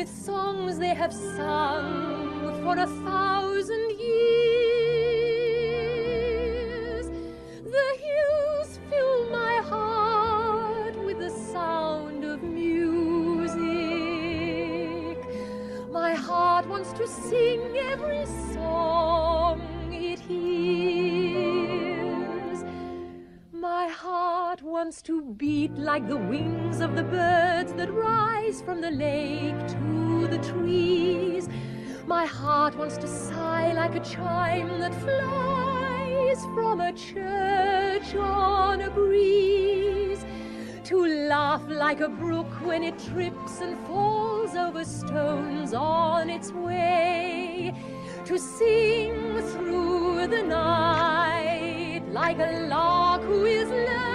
with songs they have sung for a thousand years. The hills fill my heart with the sound of music. My heart wants to sing every song wants to beat like the wings of the birds that rise from the lake to the trees. My heart wants to sigh like a chime that flies from a church on a breeze. To laugh like a brook when it trips and falls over stones on its way. To sing through the night like a lark who is learning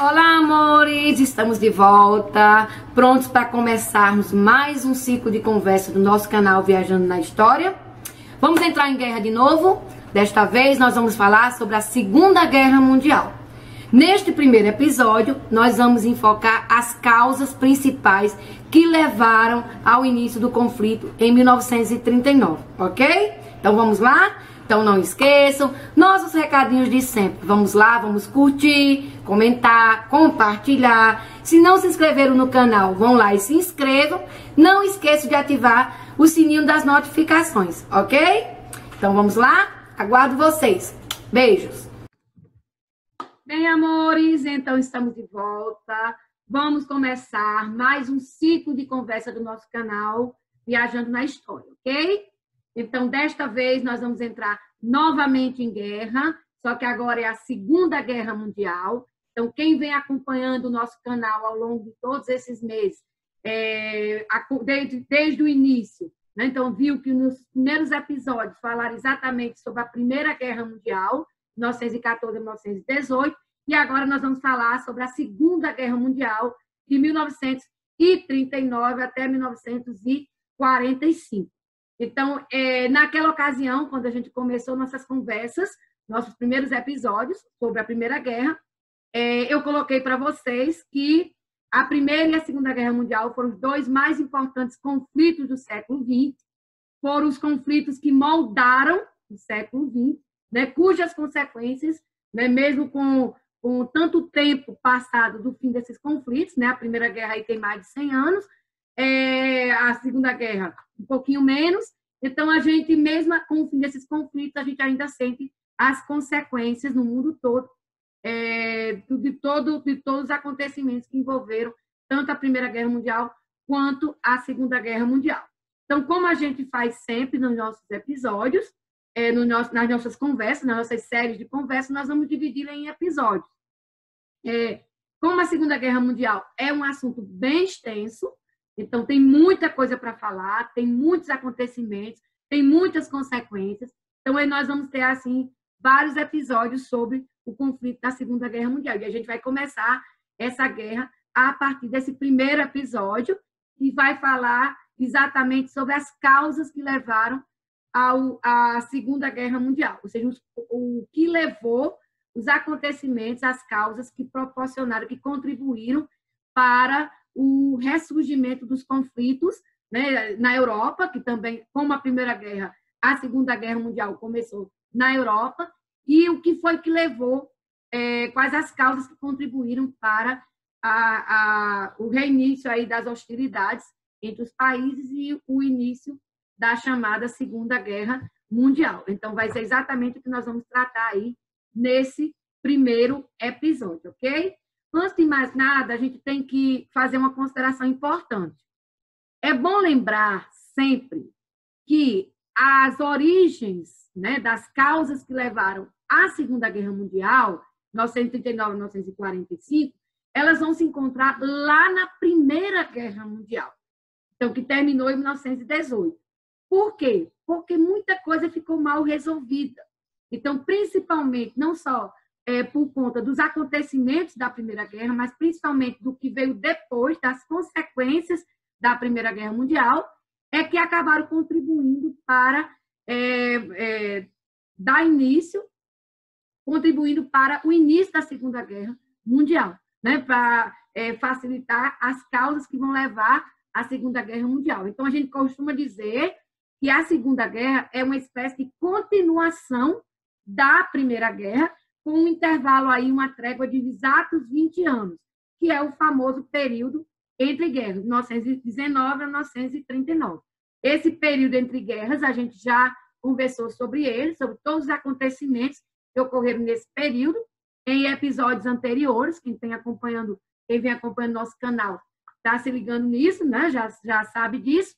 Olá, amores! Estamos de volta, prontos para começarmos mais um ciclo de conversa do nosso canal Viajando na História. Vamos entrar em guerra de novo? Desta vez nós vamos falar sobre a Segunda Guerra Mundial. Neste primeiro episódio, nós vamos enfocar as causas principais que levaram ao início do conflito em 1939, ok? Então vamos lá? Então não esqueçam, nossos recadinhos de sempre. Vamos lá, vamos curtir, comentar, compartilhar. Se não se inscreveram no canal, vão lá e se inscrevam. Não esqueçam de ativar o sininho das notificações, ok? Então vamos lá? Aguardo vocês. Beijos! Bem, amores, então estamos de volta. Vamos começar mais um ciclo de conversa do nosso canal Viajando na História, ok? Então, desta vez, nós vamos entrar novamente em guerra, só que agora é a Segunda Guerra Mundial. Então, quem vem acompanhando o nosso canal ao longo de todos esses meses, é, desde, desde o início, né? então viu que nos primeiros episódios falaram exatamente sobre a Primeira Guerra Mundial, 1914 a 1918, e agora nós vamos falar sobre a Segunda Guerra Mundial, de 1939 até 1945. Então, é, naquela ocasião, quando a gente começou nossas conversas, nossos primeiros episódios sobre a Primeira Guerra, é, eu coloquei para vocês que a Primeira e a Segunda Guerra Mundial foram os dois mais importantes conflitos do século XX, foram os conflitos que moldaram o século XX, né, cujas consequências, né, mesmo com, com tanto tempo passado do fim desses conflitos, né, a Primeira Guerra aí tem mais de 100 anos, é, a Segunda Guerra um pouquinho menos. Então, a gente, mesmo com o fim desses conflitos, a gente ainda sente as consequências no mundo todo é, de, todo, de todos os acontecimentos que envolveram tanto a Primeira Guerra Mundial quanto a Segunda Guerra Mundial. Então, como a gente faz sempre nos nossos episódios, é, no nosso, nas nossas conversas, nas nossas séries de conversa, nós vamos dividi-la em episódios. É, como a Segunda Guerra Mundial é um assunto bem extenso, então, tem muita coisa para falar, tem muitos acontecimentos, tem muitas consequências. Então, aí nós vamos ter, assim, vários episódios sobre o conflito da Segunda Guerra Mundial. E a gente vai começar essa guerra a partir desse primeiro episódio, que vai falar exatamente sobre as causas que levaram ao, à Segunda Guerra Mundial, ou seja, o, que levou os acontecimentos, as causas que proporcionaram, que contribuíram para o ressurgimento dos conflitos né, na Europa, que também, como a Primeira Guerra, a Segunda Guerra Mundial começou na Europa, e o que foi que levou, é, quais as causas que contribuíram para a, a, o reinício aí das hostilidades entre os países e o início da chamada Segunda Guerra Mundial. Então, vai ser exatamente o que nós vamos tratar aí nesse primeiro episódio, ok? Antes de mais nada, a gente tem que fazer uma consideração importante. É bom lembrar sempre que as origens né, das causas que levaram à Segunda Guerra Mundial, 1939 1945, elas vão se encontrar lá na Primeira Guerra Mundial, então que terminou em 1918. Por quê? Porque muita coisa ficou mal resolvida. Então, principalmente, não só é, por conta dos acontecimentos da Primeira Guerra, mas principalmente do que veio depois, das consequências da Primeira Guerra Mundial, é que acabaram contribuindo para é, é, dar início contribuindo para o início da Segunda Guerra Mundial, né? para é, facilitar as causas que vão levar à Segunda Guerra Mundial. Então, a gente costuma dizer que a Segunda Guerra é uma espécie de continuação da Primeira Guerra, com um intervalo aí, uma trégua de exatos 20 anos, que é o famoso período entre guerras, 1919 a 1939. Esse período entre guerras, a gente já conversou sobre ele, sobre todos os acontecimentos que ocorreram nesse período, em episódios anteriores, quem tem acompanhando, quem vem acompanhando nosso canal, está se ligando nisso, né? Já, já sabe disso.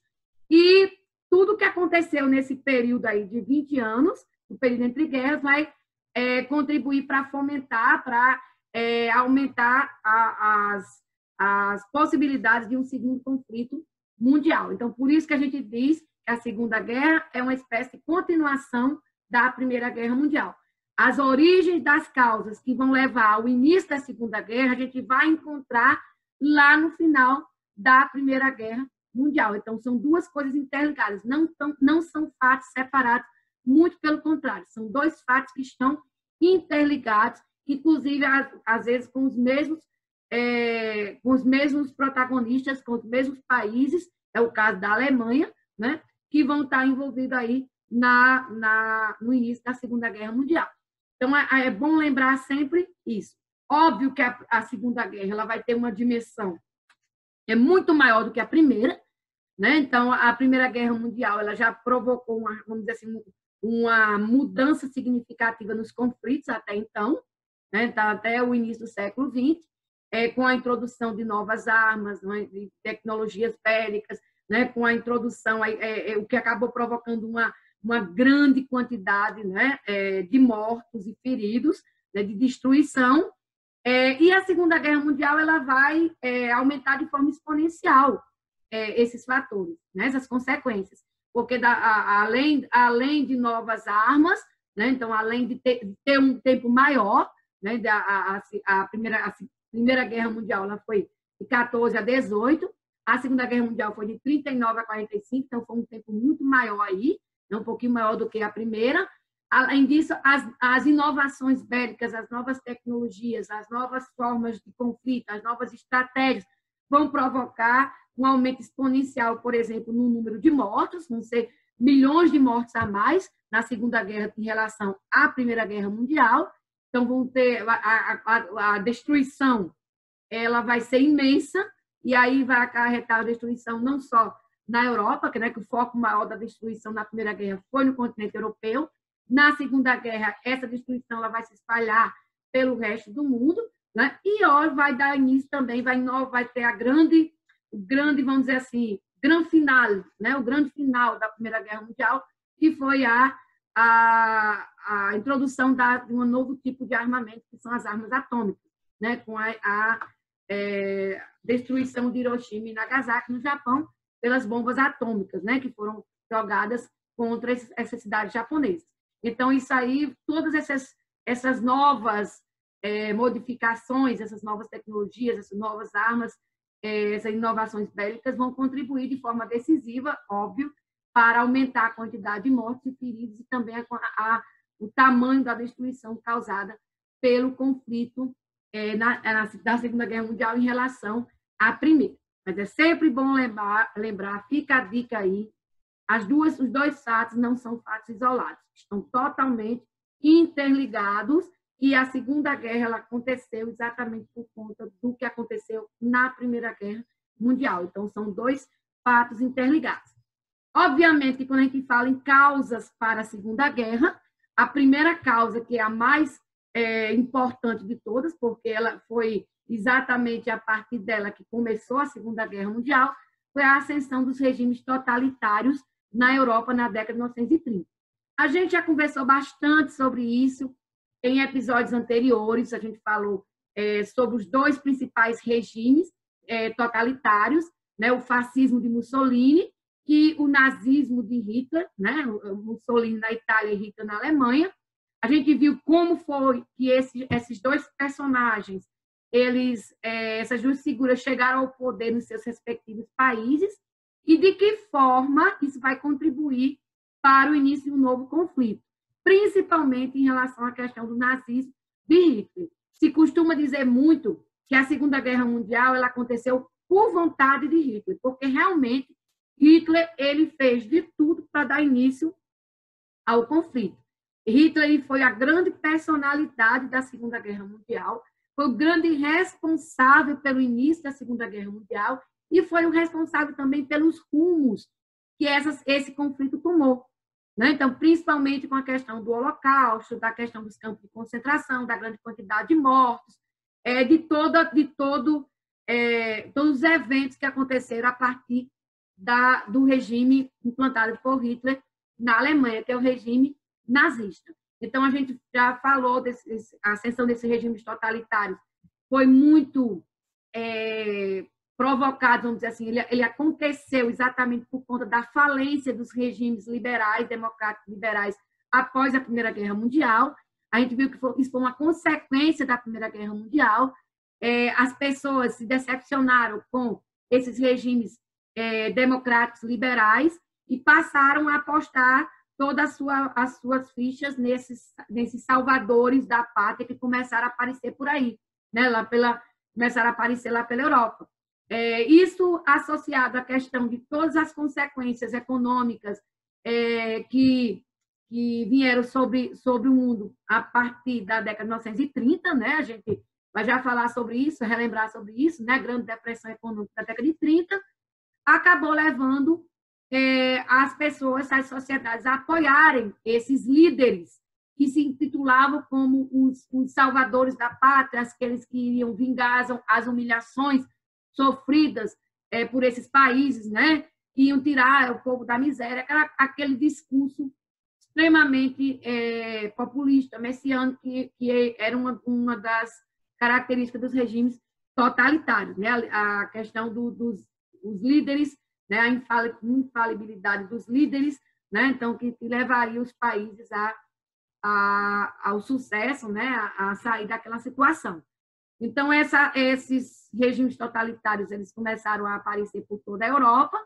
Aconteceu nesse período aí de 20 anos, o período entre guerras, vai é, contribuir para fomentar, para é, aumentar a, as, as possibilidades de um segundo conflito mundial. Então, por isso que a gente diz que a Segunda Guerra é uma espécie de continuação da Primeira Guerra Mundial. As origens das causas que vão levar ao início da Segunda Guerra, a gente vai encontrar lá no final da Primeira Guerra Mundial. Então, são duas coisas interligadas, não, tão, não são fatos separados, muito pelo contrário, são dois fatos que estão interligados, inclusive, às, às vezes, com os mesmos é, com os mesmos protagonistas, com os mesmos países, é o caso da Alemanha, né, que vão estar envolvidos aí na, na, no início da Segunda Guerra Mundial. Então, é, é bom lembrar sempre isso. Óbvio que a, a, Segunda Guerra ela vai ter uma dimensão é muito maior do que a Primeira, né? Então, a Primeira Guerra Mundial ela já provocou uma, vamos dizer assim, uma mudança significativa nos conflitos até então, né? Então, até o início do século XX é, com a introdução de novas armas, né, de tecnologias bélicas, né, com a introdução, é, é, o que acabou provocando uma, uma grande quantidade né, é, de mortos e feridos, né, de destruição. É, e a Segunda Guerra Mundial ela vai é, aumentar de forma exponencial esses fatores, né, essas consequências, porque da, a, além, além de novas armas, né, então além de ter, de ter um tempo maior, né, a, a, a primeira, a Primeira Guerra Mundial ela foi de 14 a 18, a Segunda Guerra Mundial foi de 39 a 45, então foi um tempo muito maior aí, né, um pouquinho maior do que a primeira. Além disso, as, as inovações bélicas, as novas tecnologias, as novas formas de conflito, as novas estratégias vão provocar um aumento exponencial, por exemplo, no número de mortos, vão ser milhões de mortes a mais na Segunda Guerra em relação à Primeira Guerra Mundial. Então, vão ter a, a, a destruição, ela vai ser imensa, e aí vai acarretar a destruição não só na Europa, que, né, que o foco maior da destruição na Primeira Guerra foi no continente europeu, na Segunda Guerra, essa destruição ela vai se espalhar pelo resto do mundo, né? E ó, vai dar início também, vai, vai ter a grande, o grande, vamos dizer assim, grande final, né? O grande final da Primeira Guerra Mundial, que foi a a, a introdução da, de um novo tipo de armamento, que são as armas atômicas, né, com a, a é, destruição de Hiroshima e Nagasaki, no Japão, pelas bombas atômicas, né, que foram jogadas contra essas cidades japonesas. Então, isso aí, todas essas, essas novas é, modificações, essas novas tecnologias, essas novas armas, essas inovações bélicas vão contribuir de forma decisiva, óbvio, para aumentar a quantidade de mortes e feridos e também a, a, o tamanho da destruição causada pelo conflito é, na, na, da Segunda Guerra Mundial em relação à Primeira. Mas é sempre bom lembrar, lembrar fica a dica aí, as duas, os dois fatos não são fatos isolados, estão totalmente interligados e a Segunda Guerra aconteceu exatamente por conta do que aconteceu na Primeira Guerra Mundial. Então, são dois fatos interligados. Obviamente, quando a gente fala em causas para a Segunda Guerra, a primeira causa, que é a mais é, importante de todas, porque ela foi exatamente a partir dela que começou a Segunda Guerra Mundial, foi a ascensão dos regimes totalitários na Europa na década de 1930. A gente já conversou bastante sobre isso em episódios anteriores, a gente falou é, sobre os dois principais regimes é, totalitários, né, o fascismo de Mussolini que o nazismo de Hitler, né, Mussolini na Itália e Hitler na Alemanha, a gente viu como foi que esse, esses dois personagens, eles, é, essas duas figuras chegaram ao poder nos seus respectivos países e de que forma isso vai contribuir para o início de um novo conflito. Principalmente em relação à questão do nazismo de Hitler. Se costuma dizer muito que a Segunda Guerra Mundial ela aconteceu por vontade de Hitler, porque realmente Hitler ele fez de tudo para dar início ao conflito. Hitler foi a grande personalidade da Segunda Guerra Mundial, foi o grande responsável pelo início da Segunda Guerra Mundial e foi o responsável também pelos rumos que essas, esse conflito tomou. Né? Então, principalmente com a questão do Holocausto, da questão dos campos de concentração, da grande quantidade de mortos, é, de, toda, de todo, é, todos os eventos que aconteceram a partir da, do regime implantado por Hitler na Alemanha, que é o regime nazista. Então, a gente já falou desse, a ascensão desses regimes totalitários foi muito é, provocado, vamos dizer assim, ele, ele, aconteceu exatamente por conta da falência dos regimes liberais, democráticos liberais, após a Primeira Guerra Mundial. A gente viu que foi, isso foi uma consequência da Primeira Guerra Mundial. É, as pessoas se decepcionaram com esses regimes é, democráticos liberais e passaram a apostar todas sua, as suas fichas nesses, nesses salvadores da pátria que começaram a aparecer por aí, né? lá pela, começaram a aparecer lá pela Europa. É, isso associado à questão de todas as consequências econômicas é, que, que vieram sobre, sobre o mundo a partir da década de 1930, né? a gente vai já falar sobre isso, relembrar sobre isso, né? Grande Depressão Econômica da década de 30, acabou levando é, as pessoas, as sociedades a apoiarem esses líderes que se intitulavam como os, os salvadores da pátria, aqueles que iriam vingar as, as humilhações sofridas é, por esses países, né? Que iam tirar o povo da miséria, aquela, aquele discurso extremamente é, populista, messiânico, que, que era uma, uma das características dos regimes totalitários, né? A, a questão do, dos os líderes né, a infalibilidade dos líderes, né, então que, que levaria os países a, a, ao sucesso, né, a, a, sair daquela situação. Então essa, esses regimes totalitários eles começaram a aparecer por toda a Europa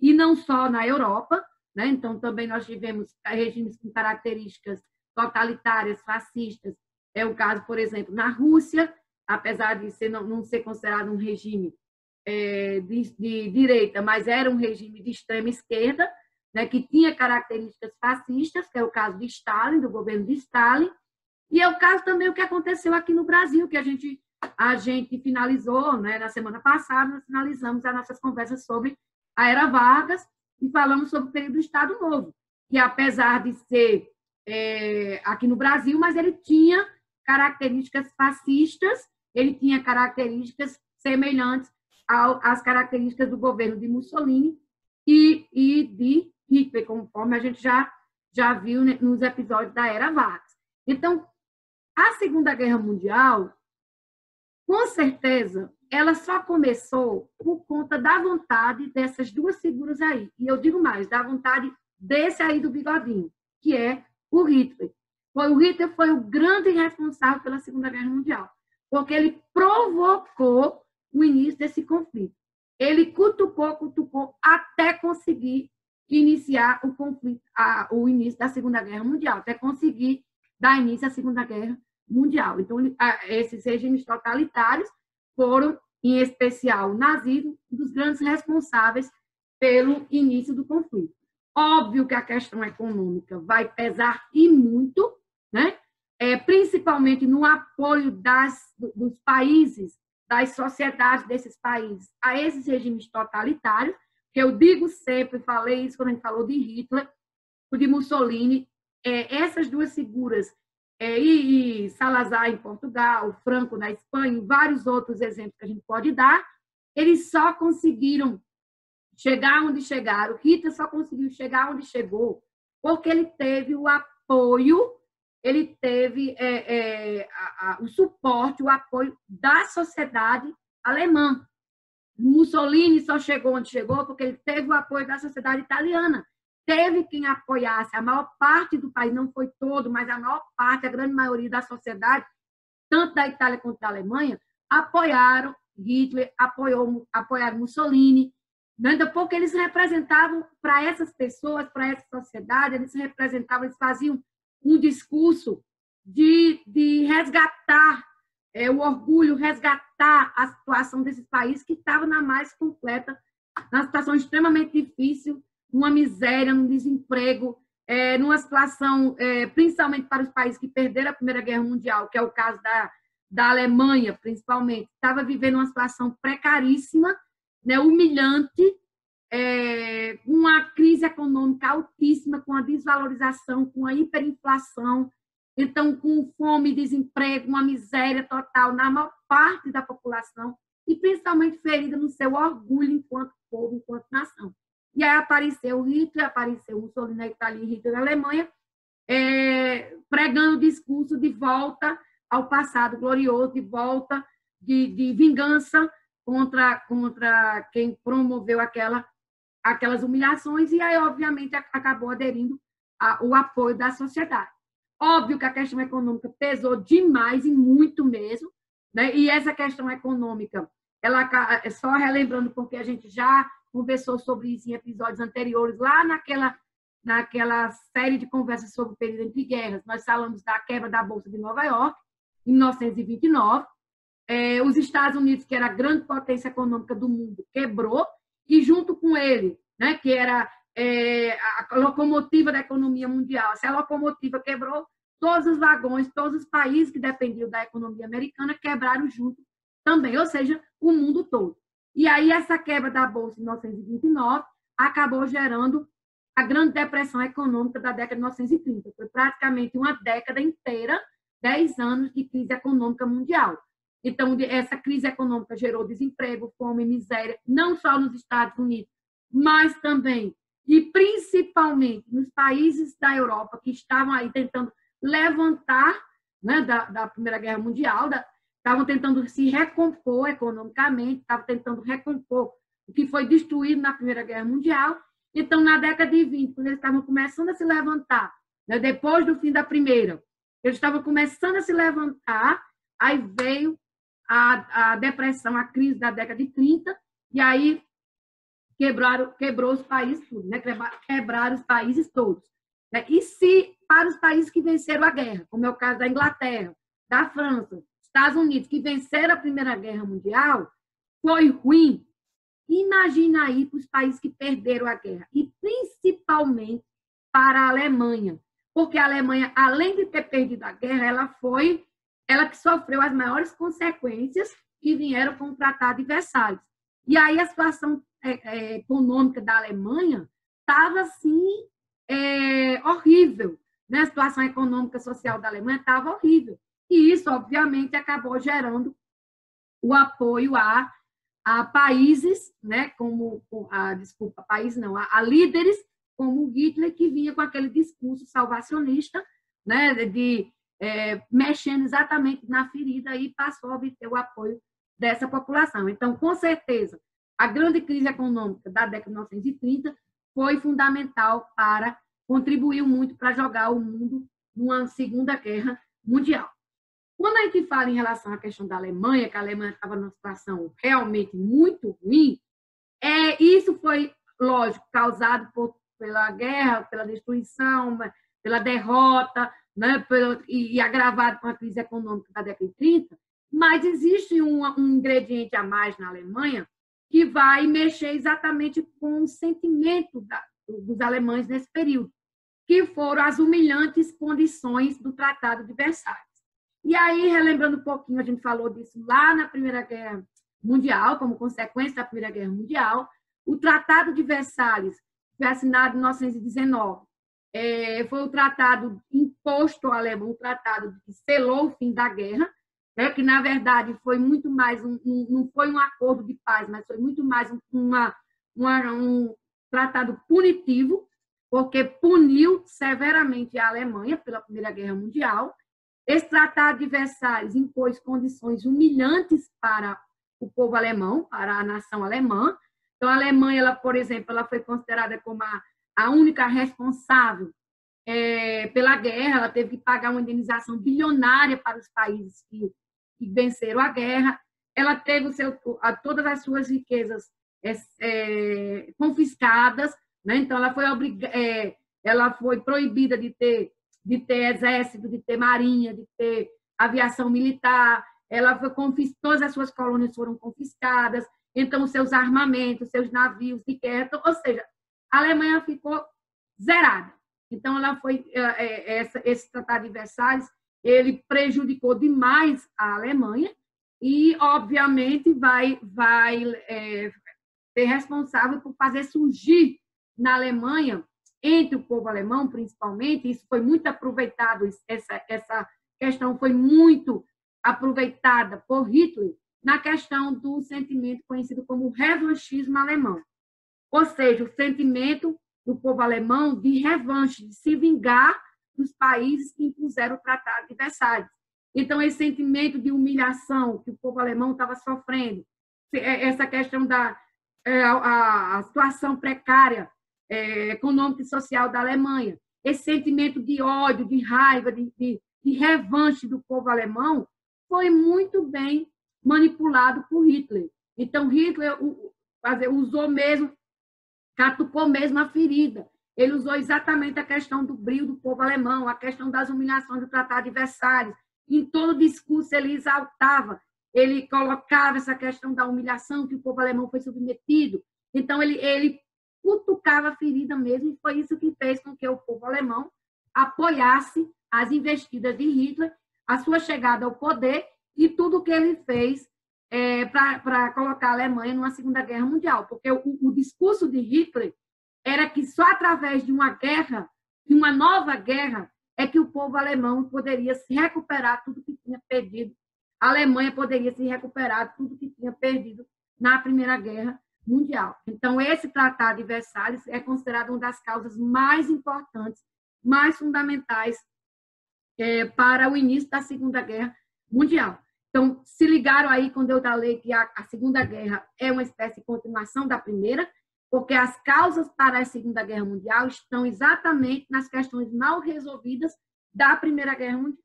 e não só na Europa, né, então também nós tivemos regimes com características totalitárias, fascistas. É o caso, por exemplo, na Rússia, apesar de ser, não, não ser considerado um regime é, de, de, direita, mas era um regime de extrema esquerda, né, que tinha características fascistas, que é o caso de Stalin, do governo de Stalin, e é o caso também o que aconteceu aqui no Brasil, que a gente a gente finalizou, né, na semana passada, nós finalizamos as nossas conversas sobre a era Vargas e falamos sobre o período do Estado Novo, que apesar de ser é, aqui no Brasil, mas ele tinha características fascistas, ele tinha características semelhantes às características do governo de Mussolini e, e de Hitler, conforme a gente já, já viu nos episódios da Era Vargas. Então, a Segunda Guerra Mundial, com certeza, ela só começou por conta da vontade dessas duas figuras aí. E eu digo mais, da vontade desse aí do bigodinho, que é o Hitler. Foi, o Hitler foi o grande responsável pela Segunda Guerra Mundial, porque ele provocou o início desse conflito. Ele cutucou, cutucou, até conseguir iniciar o conflito, a, o início da Segunda Guerra Mundial, até conseguir dar início à Segunda Guerra Mundial. Então, esses regimes totalitários foram, em especial o nazismo, dos grandes responsáveis pelo início do conflito. Óbvio que a questão econômica vai pesar e muito, né? É, principalmente no apoio das, dos países das sociedades desses países a esses regimes totalitários, que eu digo sempre, falei isso quando a gente falou de Hitler, de Mussolini, é, essas duas figuras, é, e, e, Salazar em Portugal, Franco na Espanha, e vários outros exemplos que a gente pode dar, eles só conseguiram chegar onde chegaram. Hitler só conseguiu chegar onde chegou porque ele teve o apoio ele teve é, é, a, a, o suporte, o apoio da sociedade alemã. Mussolini só chegou onde chegou porque ele teve o apoio da sociedade italiana. Teve quem apoiasse, a maior parte do país, não foi todo, mas a maior parte, a grande maioria da sociedade, tanto da Itália quanto da Alemanha, apoiaram Hitler, apoiou, apoiaram Mussolini, né? Então, porque eles representavam, para essas pessoas, para essa sociedade, eles representavam, eles faziam um discurso de, de resgatar é, o orgulho, resgatar a situação desses países que estavam na mais completa, na situação extremamente difícil, numa miséria, num desemprego, é, numa situação, é, principalmente para os países que perderam a Primeira Guerra Mundial, que é o caso da, da Alemanha, principalmente, estava vivendo uma situação precaríssima, né, humilhante, é, uma crise econômica altíssima, com a desvalorização, com a hiperinflação, então com fome, desemprego, uma miséria total na maior parte da população e principalmente ferida no seu orgulho enquanto povo, enquanto nação. E aí apareceu Hitler, apareceu Mussolini na Itália e Hitler na Alemanha, é, pregando o discurso de volta ao passado glorioso, de volta de, de vingança contra, contra quem promoveu aquela, aquelas humilhações, e aí, obviamente, acabou aderindo ao apoio da sociedade. Óbvio que a questão econômica pesou demais e muito mesmo, né? e essa questão econômica, ela é só relembrando, porque a gente já conversou sobre isso em episódios anteriores, lá naquela, naquela série de conversas sobre o período entre guerras, nós falamos da quebra da Bolsa de Nova York, em 1929. É, os Estados Unidos, que era a grande potência econômica do mundo, quebrou, e junto com ele, né, que era é, a locomotiva da economia mundial, se a locomotiva quebrou, todos os vagões, todos os países que dependiam da economia americana quebraram junto também, ou seja, o mundo todo. E aí essa quebra da bolsa em 1929 acabou gerando a grande depressão econômica da década de 1930. Foi praticamente uma década inteira 10 anos de crise econômica mundial. Então, essa crise econômica gerou desemprego, fome, miséria, não só nos Estados Unidos, mas também e principalmente nos países da Europa que estavam aí tentando levantar né, da, da Primeira Guerra Mundial, da, estavam tentando se recompor economicamente, estavam tentando recompor o que foi destruído na Primeira Guerra Mundial. Então, na década de 20, quando eles estavam começando a se levantar, né, depois do fim da Primeira, eles estavam começando a se levantar, aí veio a, a depressão, a crise da década de 30, e aí quebraram, quebrou os países tudo, né? quebraram os países todos. Né? E se para os países que venceram a guerra, como é o caso da Inglaterra, da França, Estados Unidos, que venceram a Primeira Guerra Mundial, foi ruim, imagina aí para os países que perderam a guerra, e principalmente para a Alemanha, porque a Alemanha, além de ter perdido a guerra, ela foi ela que sofreu as maiores consequências que vieram com o Tratado de Versalhes. E aí a situação é, é, econômica da Alemanha estava assim é, horrível, né? A situação econômica social da Alemanha estava horrível. E isso, obviamente, acabou gerando o apoio a, a países, né? Como a desculpa, país não, a, a líderes como Hitler, que vinha com aquele discurso salvacionista, né, de é, mexendo exatamente na ferida e passou a obter o apoio dessa população. Então, com certeza, a grande crise econômica da década de 1930 foi fundamental para contribuiu muito para jogar o mundo numa segunda guerra mundial. Quando a gente fala em relação à questão da Alemanha, que a Alemanha estava numa situação realmente muito ruim, é, isso foi, lógico, causado por pela guerra, pela destruição, pela derrota, né, pelo, e, e, agravado com a crise econômica da década de 30, mas existe um, um ingrediente a mais na Alemanha que vai mexer exatamente com o sentimento da, dos alemães nesse período, que foram as humilhantes condições do Tratado de Versalhes. E aí, relembrando um pouquinho, a gente falou disso lá na Primeira Guerra Mundial, como consequência da Primeira Guerra Mundial, o Tratado de Versalhes foi assinado em 1919. É, foi o tratado imposto ao alemão, um tratado que selou o fim da guerra, né, que na verdade foi muito mais um, um, não foi um acordo de paz, mas foi muito mais uma, uma, um tratado punitivo, porque puniu severamente a Alemanha pela Primeira Guerra Mundial. De Versalhes impôs condições humilhantes para o povo alemão, para a nação alemã, então, a Alemanha, ela, por exemplo, ela foi considerada como a, a única responsável é, pela guerra, ela teve que pagar uma indenização bilionária para os países que, que venceram a guerra, ela teve o seu, a, todas as suas riquezas é, é, confiscadas, né? então ela foi, é, ela foi proibida de ter de ter exército, de ter marinha, de ter aviação militar. Ela foi confis... todas as suas colônias foram confiscadas, então seus armamentos, seus navios de guerra, então, ou seja, a Alemanha ficou zerada. Então ela foi é, essa, esse tratado de Versalhes ele prejudicou demais a Alemanha e obviamente vai vai é, ser responsável por fazer surgir na Alemanha entre o povo alemão, principalmente, isso foi muito aproveitado, essa, essa questão foi muito aproveitada por Hitler na questão do sentimento conhecido como revanchismo alemão. Ou seja, o sentimento do povo alemão de revanche, de se vingar dos países que impuseram o Tratado de Versalhes. Então, esse sentimento de humilhação que o povo alemão estava sofrendo, essa questão da é, a, a situação precária é, econômica e social da Alemanha, esse sentimento de ódio, de raiva, de, de, de revanche do povo alemão, foi muito bem manipulado por Hitler. Então, Hitler usou mesmo, catucou mesmo a ferida. Ele usou exatamente a questão do brilho do povo alemão, a questão das humilhações do Tratado de Versalhes. Em todo discurso, ele exaltava, ele colocava essa questão da humilhação que o povo alemão foi submetido. Então, ele, ele cutucava a ferida mesmo, e foi isso que fez com que o povo alemão apoiasse as investidas de Hitler, a sua chegada ao poder e tudo o que ele fez é, para colocar a Alemanha numa Segunda Guerra Mundial. Porque o, o discurso de Hitler era que só através de uma guerra, de uma nova guerra, é que o povo alemão poderia se recuperar tudo que tinha perdido. A Alemanha poderia se recuperar tudo que tinha perdido na Primeira Guerra mundial. Então, esse Tratado de Versalhes é considerado uma das causas mais importantes, mais fundamentais é, para o início da Segunda Guerra Mundial. Então, se ligaram aí quando eu falei que a, a Segunda Guerra é uma espécie de continuação da Primeira, porque as causas para a Segunda Guerra Mundial estão exatamente nas questões mal resolvidas da Primeira Guerra Mundial,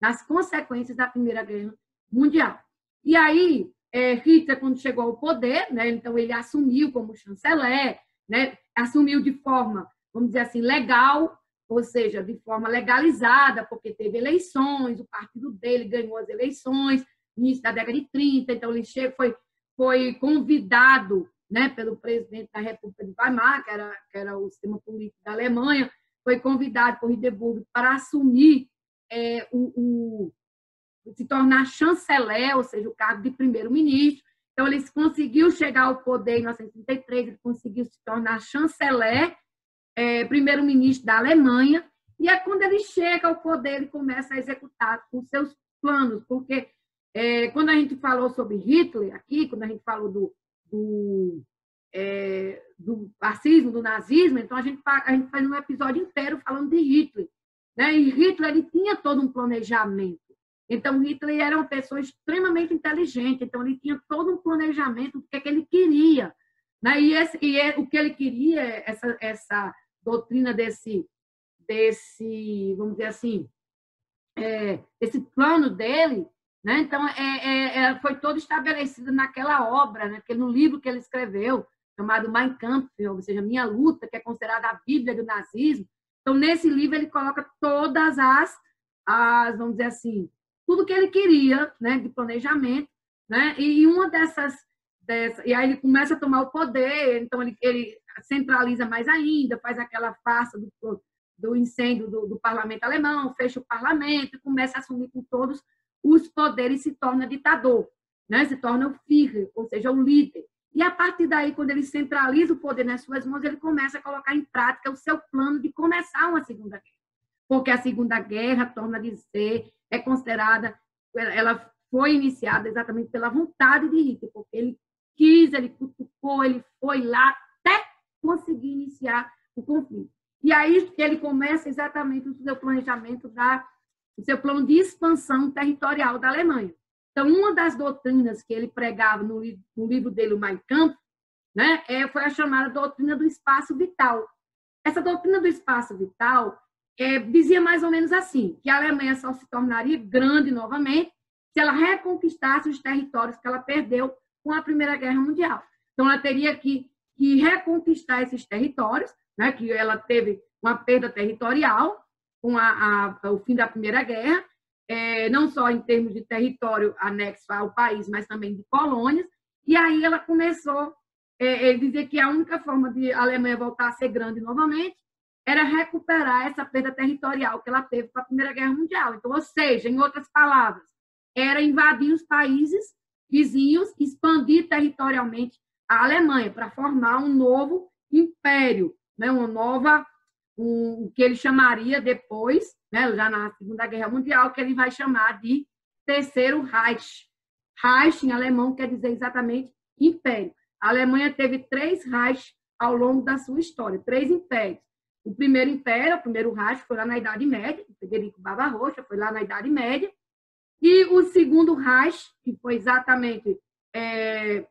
nas consequências da Primeira Guerra Mundial. E aí, é, Hitler, quando chegou ao poder, né, então ele assumiu como chanceler, né, assumiu de forma, vamos dizer assim, legal, ou seja, de forma legalizada, porque teve eleições, o partido dele ganhou as eleições, início da década de 30, então ele foi, foi convidado né, pelo presidente da República de Weimar, que era, que era o sistema político da Alemanha, foi convidado por Hindenburg para assumir é, o, se tornar chanceler, ou seja, o cargo de primeiro-ministro. Então, ele conseguiu chegar ao poder em 1933, ele conseguiu se tornar chanceler, é, primeiro-ministro da Alemanha, e é quando ele chega ao poder, ele começa a executar os seus planos, porque é, quando a gente falou sobre Hitler aqui, quando a gente falou do, do, é, do fascismo, do nazismo, então a gente, a gente faz um episódio inteiro falando de Hitler. Né? E Hitler ele tinha todo um planejamento. Então, Hitler era uma pessoa extremamente inteligente, então ele tinha todo um planejamento do que, é que ele queria. Né? E, esse, e é, o que ele queria, essa, essa doutrina desse, desse, vamos dizer assim, é, esse plano dele, né? então é, é, é foi todo estabelecido naquela obra, né? no livro que ele escreveu, chamado Mein Kampf, ou seja, Minha Luta, que é considerada a Bíblia do nazismo. Então, nesse livro, ele coloca todas as, as vamos dizer assim, tudo que ele queria, né, de planejamento, né? E uma dessas, dessas e aí ele começa a tomar o poder, então ele, ele centraliza mais ainda, faz aquela farsa do, do incêndio do, do, parlamento alemão, fecha o parlamento, começa a assumir com todos os poderes se torna ditador, né? Se torna o Führer, ou seja, o líder. E a partir daí, quando ele centraliza o poder nas suas mãos, ele começa a colocar em prática o seu plano de começar uma segunda guerra. Porque a segunda guerra, torna a dizer, é considerada, ela foi iniciada exatamente pela vontade de Hitler, porque ele quis, ele cutucou, ele foi lá até conseguir iniciar o conflito. E aí ele começa exatamente o seu planejamento da o seu plano de expansão territorial da Alemanha. Então, uma das doutrinas que ele pregava no, no livro dele, o Mein Kampf, né, é, foi a chamada doutrina do espaço vital. Essa doutrina do espaço vital é, dizia mais ou menos assim, que a Alemanha só se tornaria grande novamente se ela reconquistasse os territórios que ela perdeu com a Primeira Guerra Mundial. Então, ela teria que, que reconquistar esses territórios, né, que ela teve uma perda territorial, com a, a, o fim da Primeira Guerra, é, não só em termos de território anexo ao país, mas também de colônias. E aí ela começou, é, dizia que a única forma de a Alemanha voltar a ser grande novamente era recuperar essa perda territorial que ela teve com a Primeira Guerra Mundial. Então, ou seja, em outras palavras, era invadir os países vizinhos, expandir territorialmente a Alemanha para formar um novo império, né? uma nova, um, o que ele chamaria depois, né? já na Segunda Guerra Mundial, que ele vai chamar de Terceiro Reich. Reich em alemão quer dizer exatamente império. A Alemanha teve três Reichs ao longo da sua história, três impérios. O primeiro império, o primeiro Reich, foi lá na Idade Média, Federico Barbarossa foi lá na Idade Média. E o segundo Reich, que foi exatamente é,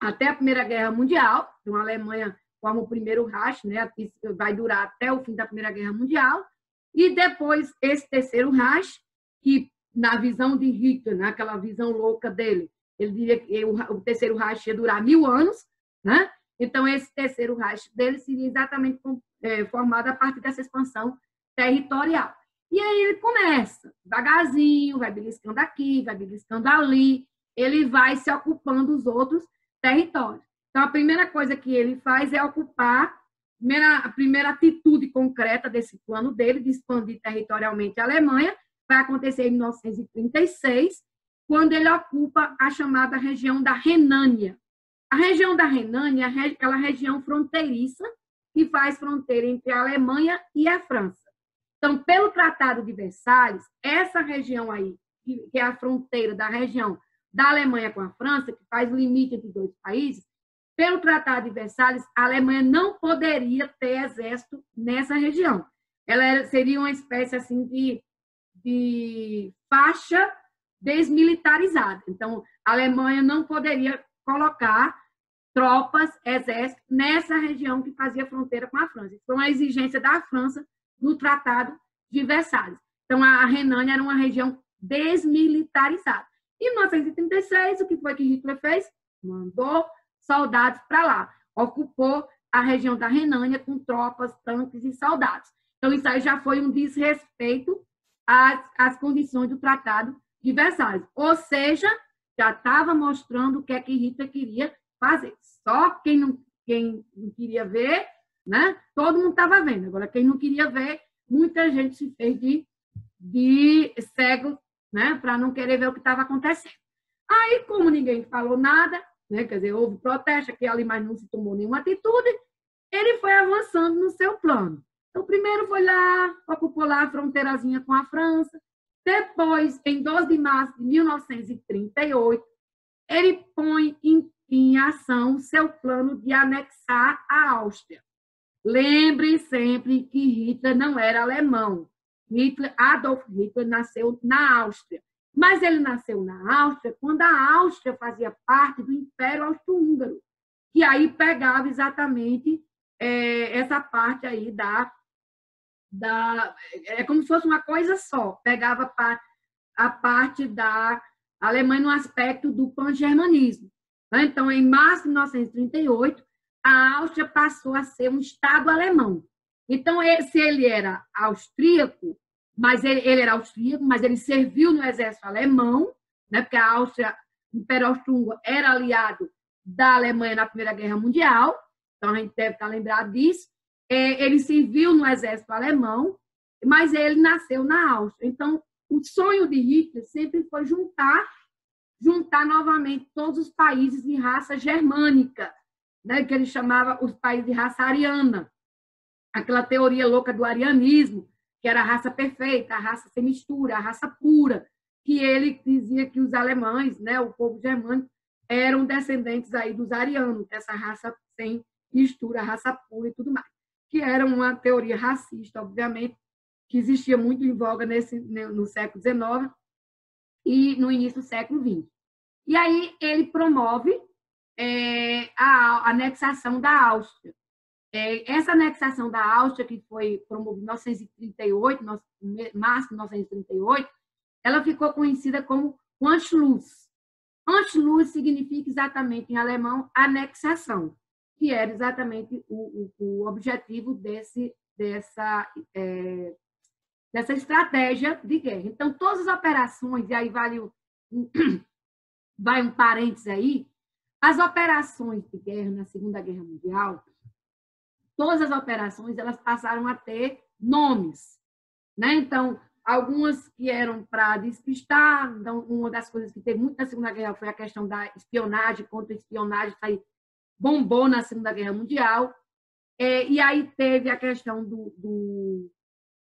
até a Primeira Guerra Mundial, então a Alemanha como o primeiro Reich, né, vai durar até o fim da Primeira Guerra Mundial, e depois esse terceiro Reich, que na visão de Hitler, naquela visão louca dele, ele diria que o terceiro Reich ia durar mil anos, né? Então esse terceiro Reich dele seria exatamente é, formado a partir dessa expansão territorial. E aí ele começa, devagarzinho, vai beliscando aqui, vai beliscando ali, ele vai se ocupando dos outros territórios. Então, a primeira coisa que ele faz é ocupar, a primeira, a primeira atitude concreta desse plano dele, de expandir territorialmente a Alemanha, vai acontecer em 1936, quando ele ocupa a chamada região da Renânia. A região da Renânia é aquela região fronteiriça que faz fronteira entre a Alemanha e a França. Então, pelo Tratado de Versalhes, essa região aí, que é a fronteira da região da Alemanha com a França, que faz o limite entre dois países, pelo Tratado de Versalhes, a Alemanha não poderia ter exército nessa região. Ela seria uma espécie assim de, de faixa desmilitarizada. Então, a Alemanha não poderia colocar tropas, exército nessa região que fazia fronteira com a França. Foi uma exigência da França no Tratado de Versalhes. Então, a Renânia era uma região desmilitarizada. Em 1936, o que foi que Hitler fez? Mandou soldados para lá. Ocupou a região da Renânia com tropas, tanques e soldados. Então, isso aí já foi um desrespeito às, às condições do Tratado de Versalhes. Ou seja, já estava mostrando o que é que Hitler queria fazer. Só quem não, quem não queria ver, né? Todo mundo estava vendo. Agora, quem não queria ver, muita gente se fez de, de cego né, para não querer ver o que estava acontecendo. Aí, como ninguém falou nada, né, quer dizer, houve protesto aqui ali, mas não se tomou nenhuma atitude, ele foi avançando no seu plano. Então, primeiro foi lá, ocupou lá a fronteirazinha com a França. Depois, em 12 de março de 1938, ele põe em, em ação seu plano de anexar a Áustria. Lembre sempre que Hitler não era alemão. Hitler, Adolf Hitler nasceu na Áustria. Mas ele nasceu na Áustria quando a Áustria fazia parte do Império Austro-Húngaro, que aí pegava exatamente é, essa parte aí da, da. É como se fosse uma coisa só, pegava a parte da Alemanha no aspecto do pan-germanismo. Né? Então, em março de 1938, a Áustria passou a ser um Estado alemão. Então, se ele era austríaco, mas ele, ele era austríaco, mas ele serviu no exército alemão, né, porque a Áustria, o Império Austro-Húngaro, era aliado da Alemanha na Primeira Guerra Mundial, então a gente deve estar lembrado disso. É, ele serviu no exército alemão, mas ele nasceu na Áustria. Então, o sonho de Hitler sempre foi juntar juntar novamente todos os países de raça germânica, né, que ele chamava os países de raça ariana aquela teoria louca do arianismo, que era a raça perfeita, a raça sem mistura, a raça pura, que ele dizia que os alemães, né, o povo germânico, eram descendentes aí dos arianos, dessa raça sem mistura, raça pura e tudo mais, que era uma teoria racista, obviamente, que existia muito em voga nesse, no século XIX e no início do século XX. E aí ele promove é, a anexação da Áustria. É, essa anexação da Áustria, que foi promovida em 1938, março de 1938, ela ficou conhecida como Anschluss. Anschluss significa exatamente em alemão anexação, que era exatamente o, o, o objetivo desse, dessa, é, dessa estratégia de guerra. Então, todas as operações, e aí vale um, vai um parênteses aí, as operações de guerra na Segunda Guerra Mundial, todas as operações, elas passaram a ter nomes, né? Então, algumas que eram para despistar, então, uma das coisas que teve muito na Segunda Guerra foi a questão da espionagem, contra-espionagem, isso aí bombou na Segunda Guerra Mundial, é, e aí teve a questão do, do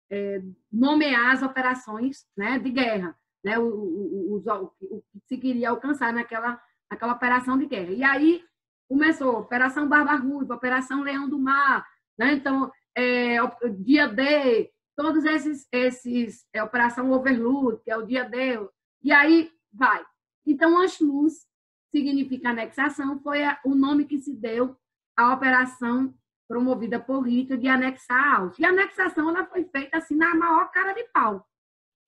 é, nomear as operações né, de guerra, né, o, o, o, o, que se queria alcançar naquela, naquela operação de guerra. E aí começou Operação Barba Ruiva, Operação Leão do Mar, né, então, é, dia D, todos esses, esses é, Operação Overload, que é o dia D, e aí vai. Então, Anschluss significa anexação, foi o nome que se deu à operação promovida por Hitler de anexar a Áustria. E a anexação ela foi feita assim na maior cara de pau.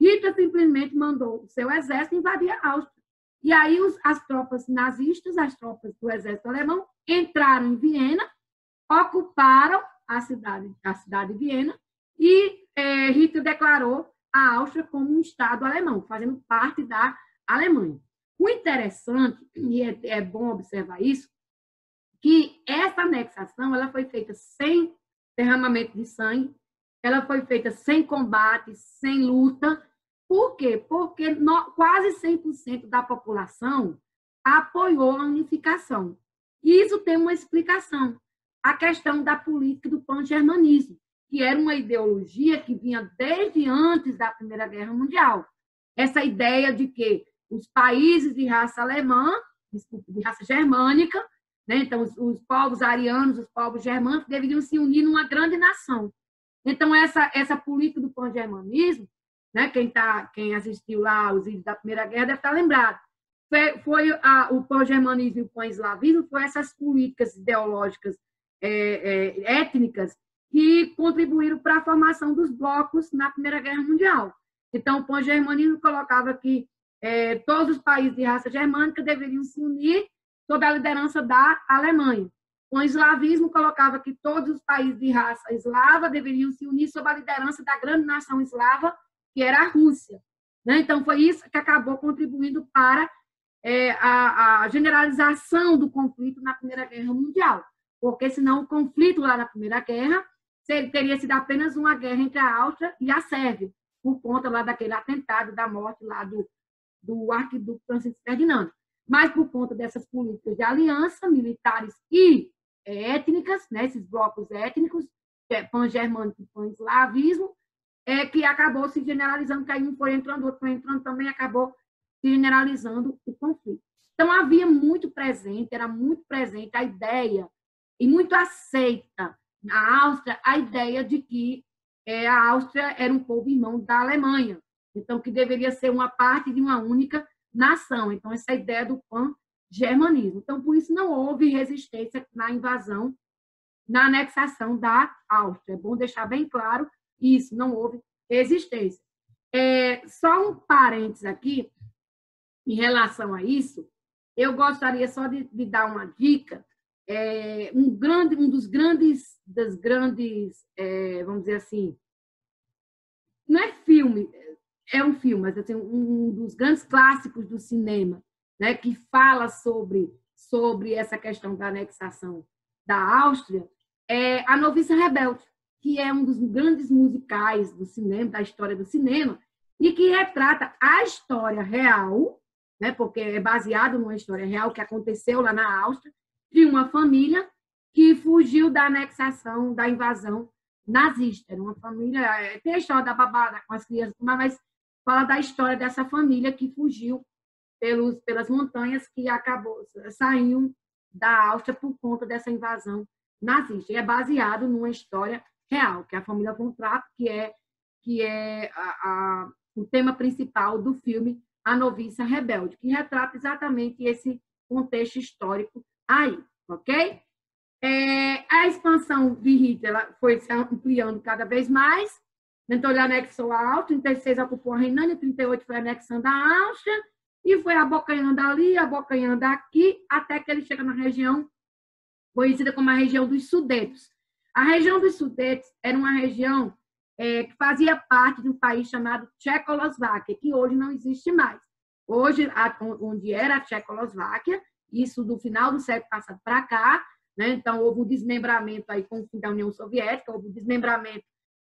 Hitler simplesmente mandou o seu exército invadir a Áustria. E aí os, as tropas nazistas, as tropas do exército alemão, entraram em Viena, ocuparam a cidade, a cidade de Viena, e é, Hitler declarou a Áustria como um Estado alemão, fazendo parte da Alemanha. O interessante, e é, é bom observar isso, que essa anexação ela foi feita sem derramamento de sangue, ela foi feita sem combate, sem luta. Por quê? Porque no, quase 100% da população apoiou a unificação. E isso tem uma explicação. A questão da política do pan-germanismo, que era uma ideologia que vinha desde antes da Primeira Guerra Mundial. Essa ideia de que os países de raça alemã, de raça germânica, né? Então, os, os, povos arianos, os povos germânicos deveriam se unir numa grande nação. Então, essa, essa política do pan-germanismo, né? quem, tá, quem assistiu lá os vídeos da Primeira Guerra deve estar lembrado, foi, foi a, o pan-germanismo e o pan-eslavismo, foram essas políticas ideológicas é, é, étnicas que contribuíram para a formação dos blocos na Primeira Guerra Mundial. Então, o pan-germanismo colocava que é, todos os países de raça germânica deveriam se unir sob a liderança da Alemanha. O eslavismo colocava que todos os países de raça eslava deveriam se unir sob a liderança da grande nação eslava, que era a Rússia. Né? Então, foi isso que acabou contribuindo para é, a, a, generalização do conflito na Primeira Guerra Mundial. Porque, senão, o conflito lá na Primeira Guerra teria sido apenas uma guerra entre a Áustria e a Sérvia, por conta lá daquele atentado da morte lá do, do arquiduque Francisco Ferdinando mas por conta dessas políticas de aliança militares e étnicas, né, esses blocos étnicos, é pan-germânico e pan-eslavismo, é que acabou se generalizando, que aí um foi entrando, outro foi entrando, também acabou se generalizando o conflito. Então, havia muito presente, era muito presente a ideia, e muito aceita na Áustria, a ideia de que é, a Áustria era um povo irmão da Alemanha, então que deveria ser uma parte de uma única nação. Então, essa ideia do pan-germanismo. Então, por isso, não houve resistência na invasão, na anexação da Áustria. É bom deixar bem claro isso, não houve resistência. É, só um parênteses aqui, em relação a isso, eu gostaria só de, de dar uma dica. É, um, grande, um dos grandes, das grandes, é, vamos dizer assim, não é filme, é um filme, assim, um dos grandes clássicos do cinema, né, que fala sobre, sobre essa questão da anexação da Áustria, é A Noviça Rebelde, que é um dos grandes musicais do cinema, da história do cinema, e que retrata a história real, né, porque é baseado numa história real que aconteceu lá na Áustria, de uma família que fugiu da anexação, da invasão nazista. Era uma família, é, tem a história da babada com as crianças, mas fala da história dessa família que fugiu pelos, pelas montanhas que acabou saiu da Áustria por conta dessa invasão nazista. E é baseado numa história real, que é a família von Trapp, que é que é a, a, o tema principal do filme A Noviça Rebelde, que retrata exatamente esse contexto histórico aí, ok? É, a expansão de Hitler foi se ampliando cada vez mais, então, ele anexou a Áustria, 36 ocupou a Renânia, 38 foi anexando a Áustria, e foi abocanhando ali, abocanhando aqui, até que ele chega na região conhecida como a região dos Sudetos. A região dos Sudetos era uma região é, que fazia parte de um país chamado Tchecoslováquia, que hoje não existe mais. Hoje, a, onde era a Tchecoslováquia, isso do final do século passado para cá, né? então houve um desmembramento aí com o fim da União Soviética, houve um desmembramento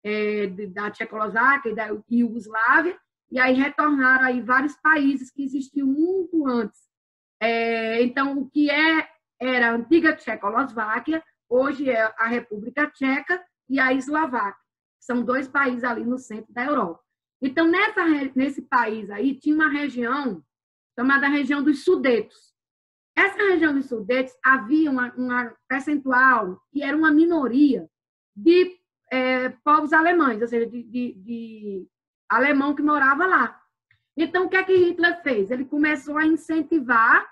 é, da Tchecoslováquia e da Iugoslávia, e aí retornaram aí vários países que existiam muito antes. É, então, o que é, era a antiga Tchecoslováquia, hoje é a República Tcheca e a Eslováquia. São dois países ali no centro da Europa. Então, nessa, nesse país aí, tinha uma região chamada região dos Sudetos. Essa região dos Sudetos havia uma, uma percentual que era uma minoria de é, povos alemães, ou seja, de, de, de alemão que morava lá. Então, o que é que Hitler fez? Ele começou a incentivar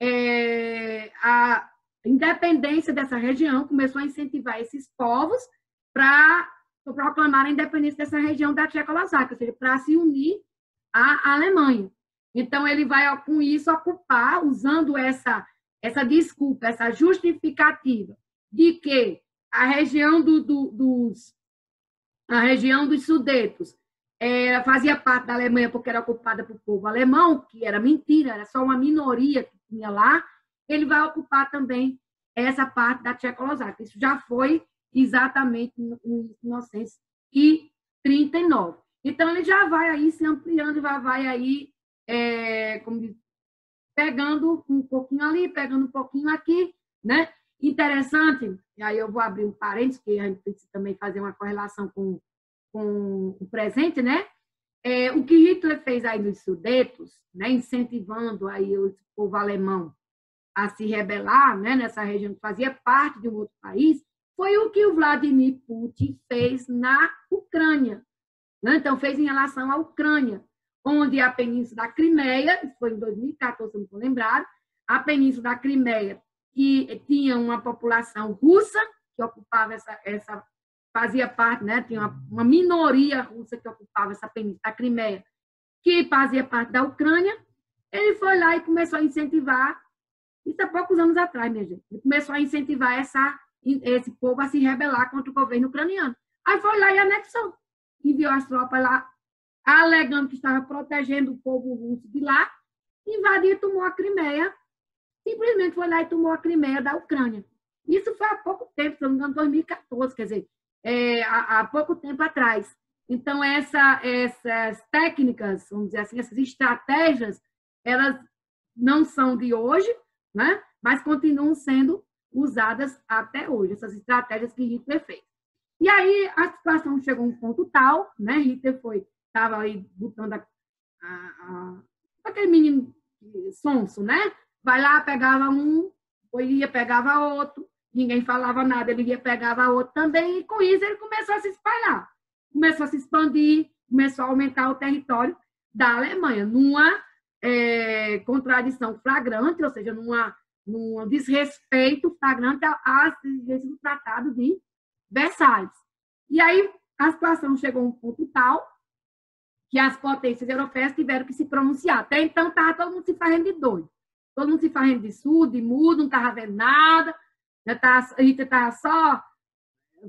é, a independência dessa região, começou a incentivar esses povos para proclamar a independência dessa região da Tchecoslováquia, ou seja, para se unir à Alemanha. Então, ele vai, com isso, ocupar, usando essa, essa desculpa, essa justificativa de que a região do, do, dos a região dos Sudetos fazia parte da Alemanha porque era ocupada pelo povo alemão, que era mentira, era só uma minoria que tinha lá, ele vai ocupar também essa parte da Tchecoslováquia. Isso já foi exatamente em 1939. Então, ele já vai aí se ampliando, já vai aí é, como pegando um pouquinho ali, pegando um pouquinho aqui, né? Interessante, e aí eu vou abrir um parênteses, que a gente precisa também fazer uma correlação com com o presente, né? É, o que Hitler fez aí nos Sudetos, né, incentivando aí o povo alemão a se rebelar, né, nessa região que fazia parte de um outro país, foi o que o Vladimir Putin fez na Ucrânia. Né? Então, fez em relação à Ucrânia, onde a Península da Crimeia, isso foi em 2014, não estou lembrado, a Península da Crimeia, que tinha uma população russa, que ocupava essa, essa fazia parte, né, tinha uma, uma minoria russa que ocupava essa península, a Crimeia, que fazia parte da Ucrânia, ele foi lá e começou a incentivar, isso há poucos anos atrás, minha gente, ele começou a incentivar essa, esse povo a se rebelar contra o governo ucraniano. Aí foi lá e anexou, enviou as tropas lá, alegando que estava protegendo o povo russo de lá, invadiu e tomou a Crimeia, simplesmente foi lá e tomou a Crimeia da Ucrânia. Isso foi há pouco tempo, se não me engano, 2014, quer dizer, é, há, há, pouco tempo atrás. Então, essa, essas técnicas, vamos dizer assim, essas estratégias, elas não são de hoje, né? mas continuam sendo usadas até hoje, essas estratégias que Hitler fez. E aí a situação chegou a um ponto tal, né? Hitler foi, estava aí botando a, a, a, aquele menino sonso, né? Vai lá, pegava um, ou ia, pegava outro, ninguém falava nada, ele ia pegava outro também, e com isso ele começou a se espalhar, começou a se expandir, começou a aumentar o território da Alemanha, numa é, contradição flagrante, ou seja, numa, num desrespeito flagrante às exigências do Tratado de Versalhes. E aí a situação chegou a um ponto tal que as potências europeias tiveram que se pronunciar. Até então estava todo mundo se fazendo de doido. Todo mundo se fazendo de surdo, de mudo, não estava vendo nada, já tá, a gente estava só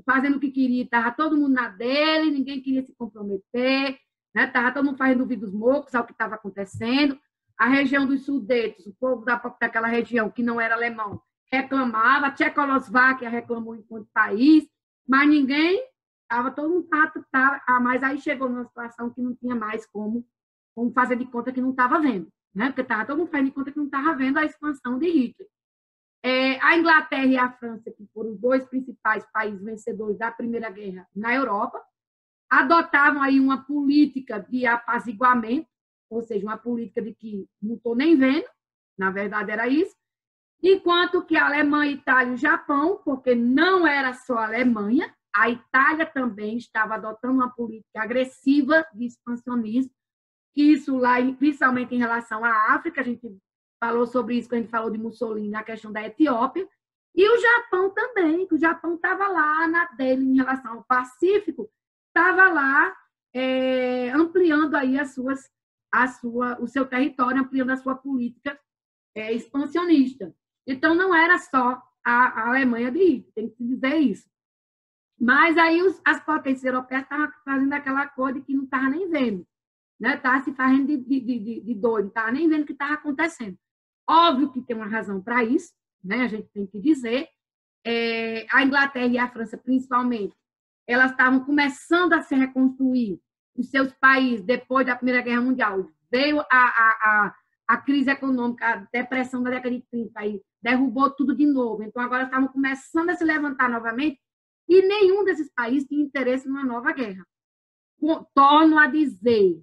fazendo o que queria, estava todo mundo na dele, ninguém queria se comprometer, né? Estava todo mundo fazendo ouvidos mocos ao que estava acontecendo. A região dos Sudetos, o povo da, daquela região que não era alemão, reclamava, a Tchecoslováquia reclamou enquanto país, mas ninguém estava todo mundo tava, tava, ah, mas aí chegou numa situação que não tinha mais como, como fazer de conta que não estava vendo, né? Porque estava todo mundo fazendo conta que não estava vendo a expansão de Hitler. É, a Inglaterra e a França, que foram os dois principais países vencedores da Primeira Guerra na Europa, adotavam aí uma política de apaziguamento, ou seja, uma política de que não estou nem vendo, na verdade era isso, enquanto que a Alemanha, Itália e o Japão, porque não era só a Alemanha, a Itália também estava adotando uma política agressiva de expansionismo, isso lá, principalmente em relação à África, a gente falou sobre isso quando a gente falou de Mussolini na questão da Etiópia, e o Japão também, que o Japão estava lá na dele em relação ao Pacífico, estava lá é, ampliando aí as suas, a sua, o seu território, ampliando a sua política é, expansionista. Então, não era só a, a Alemanha de Hitler, tem que dizer isso. Mas aí os, as potências europeias estavam fazendo aquela coisa que não estava nem vendo. Né? Estava se fazendo de, de, de, de doido, estava nem vendo o que estava acontecendo. Óbvio que tem uma razão para isso, né? a gente tem que dizer. É, a Inglaterra e a França, principalmente, elas estavam começando a se reconstruir os seus países depois da Primeira Guerra Mundial. Veio a, a, a, a crise econômica, a depressão da década de 30, aí derrubou tudo de novo. Então, agora estavam começando a se levantar novamente e nenhum desses países tinha interesse numa nova guerra. Torno a dizer,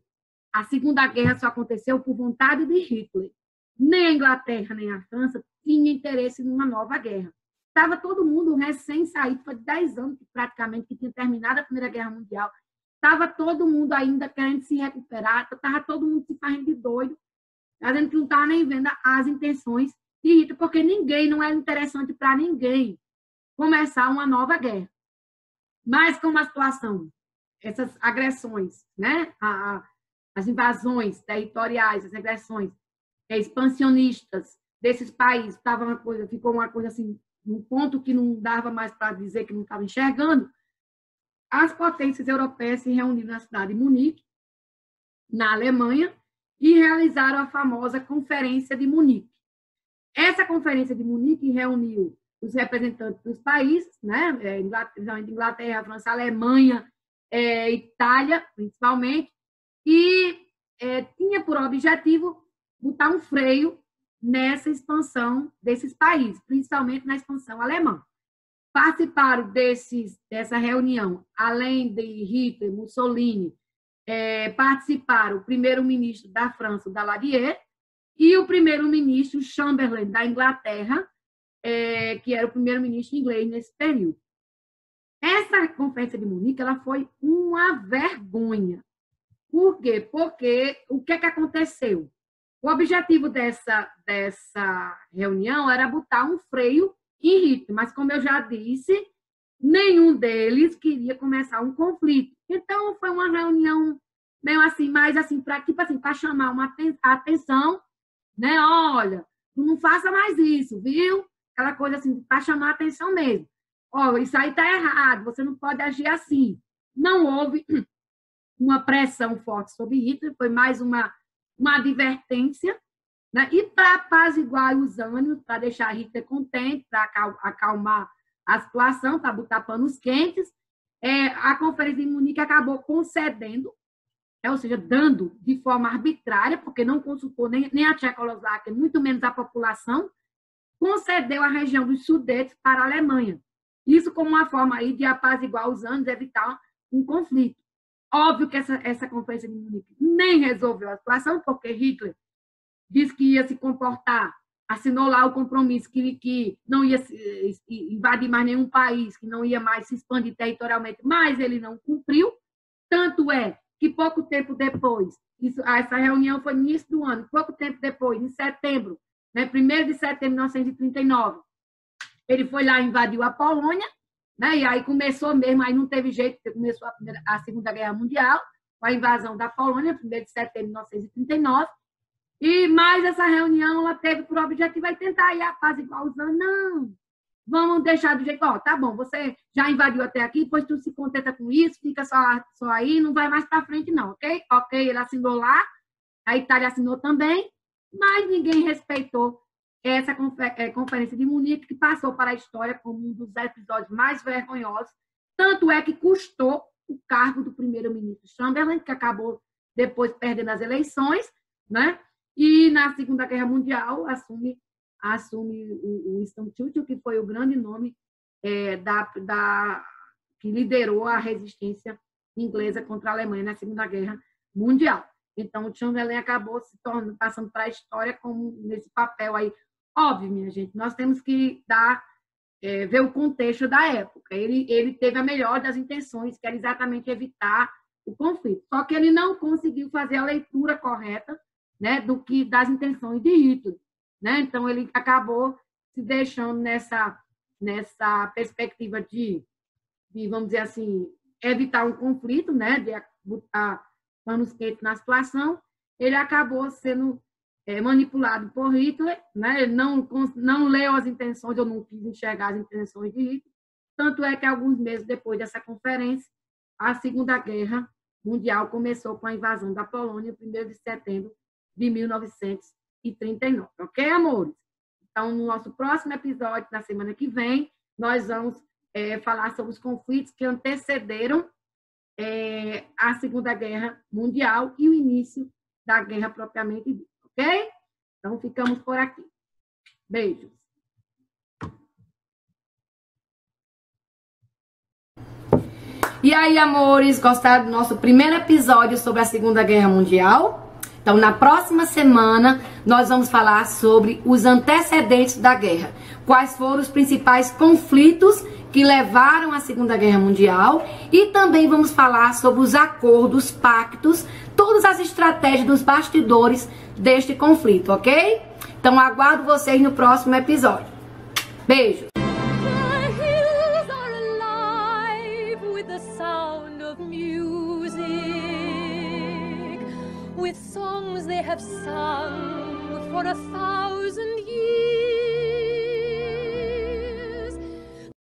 a Segunda Guerra só aconteceu por vontade de Hitler. Nem a Inglaterra, nem a França tinham interesse numa nova guerra. Estava todo mundo recém-saído, foi 10 anos praticamente que tinha terminado a Primeira Guerra Mundial. Estava todo mundo ainda querendo se recuperar, estava todo mundo se fazendo de doido, dizendo que não estava nem vendo as intenções de Hitler, porque ninguém, não era interessante para ninguém começar uma nova guerra. Mas como a situação, essas agressões, né? As invasões territoriais, as agressões expansionistas desses países, tava uma coisa, ficou uma coisa assim num ponto que não dava mais para dizer que não estava enxergando, as potências europeias se reuniram na cidade de Munique, na Alemanha, e realizaram a famosa Conferência de Munique. Essa Conferência de Munique reuniu os representantes dos países, né, é, Inglaterra, França, Alemanha, é, Itália, principalmente, e é, tinha por objetivo botar um freio nessa expansão desses países, principalmente na expansão alemã. Participaram desses, dessa reunião, além de Hitler, Mussolini, é, participaram o primeiro-ministro da França, Daladier, e o primeiro-ministro Chamberlain, da Inglaterra, é, que era o primeiro-ministro inglês nesse período. Essa conferência de Munique ela foi uma vergonha. Por quê? Porque o que, é que aconteceu? O objetivo dessa, dessa reunião era botar um freio em Hitler, mas, como eu já disse, nenhum deles queria começar um conflito. Então, foi uma reunião meio assim, mais assim, para tipo assim, para chamar uma atenção, né? Olha, não faça mais isso, viu? Aquela coisa assim, para chamar atenção mesmo. Ó, isso aí está errado, você não pode agir assim. Não houve uma pressão forte sobre Hitler, foi mais uma uma advertência, né? e para apaziguar os ânimos, para deixar Rita contente, para acalmar a situação, para botar panos quentes, é, a Conferência de Munique acabou concedendo, é, ou seja, dando de forma arbitrária, porque não consultou nem, nem a Tchecoslováquia, muito menos a população, concedeu a região dos Sudetos para a Alemanha. Isso como uma forma aí de apaziguar os ânimos, evitar um conflito. Óbvio que essa, essa conferência de Munique nem resolveu a situação, porque Hitler disse que ia se comportar, assinou lá o compromisso que, que não ia invadir mais nenhum país, que não ia mais se expandir territorialmente, mas ele não cumpriu. Tanto é que pouco tempo depois, isso, essa reunião foi no início do ano, pouco tempo depois, em setembro, né, 1 de setembro de 1939, ele foi lá e invadiu a Polônia, né? E aí começou mesmo, aí não teve jeito, começou a, primeira, a Segunda Guerra Mundial, com a invasão da Polônia, 1 de setembro de 1939. E mais essa reunião, ela teve por objetivo aí tentar aí a paz igual os. Não, vamos deixar do jeito, ó, tá bom, você já invadiu até aqui, pois tu se contenta com isso, fica só, só aí, não vai mais para frente não, ok? Ok, ele assinou lá, a Itália assinou também, mas ninguém respeitou essa é, conferência de Munique, que passou para a história como um dos episódios mais vergonhosos, tanto é que custou o cargo do primeiro-ministro Chamberlain, que acabou depois perdendo as eleições, né? E na Segunda Guerra Mundial assume assume o Winston Churchill, que foi o grande nome é, da, da que liderou a resistência inglesa contra a Alemanha na Segunda Guerra Mundial. Então, o Chamberlain acabou se tornando, passando para a história como nesse papel aí Óbvio, minha gente, nós temos que dar, é, ver o contexto da época. Ele, ele teve a melhor das intenções, que era exatamente evitar o conflito. Só que ele não conseguiu fazer a leitura correta né, do que das intenções de Hitler. Né? Então, ele acabou se deixando nessa, nessa perspectiva de, de, vamos dizer assim, evitar um conflito, né, de botar panos quentes na situação, ele acabou sendo é, manipulado por Hitler, né? não, não leu as intenções, ou não quis enxergar as intenções de Hitler, Tanto é que alguns meses depois dessa conferência, a Segunda Guerra Mundial começou com a invasão da Polônia, 1 de setembro de 1939. Ok, amores? Então, no nosso próximo episódio, na semana que vem, nós vamos é, falar sobre os conflitos que antecederam é, a Segunda Guerra Mundial e o início da guerra propriamente dita, ok? Então, ficamos por aqui. Beijos. E aí, amores, gostaram do nosso primeiro episódio sobre a Segunda Guerra Mundial? Então, na próxima semana, nós vamos falar sobre os antecedentes da guerra. Quais foram os principais conflitos que levaram à Segunda Guerra Mundial e também vamos falar sobre os acordos, pactos, todas as estratégias dos bastidores deste conflito, ok? Então aguardo vocês no próximo episódio. Beijo! With songs they have sung for a thousand years.